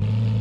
Mm-hmm.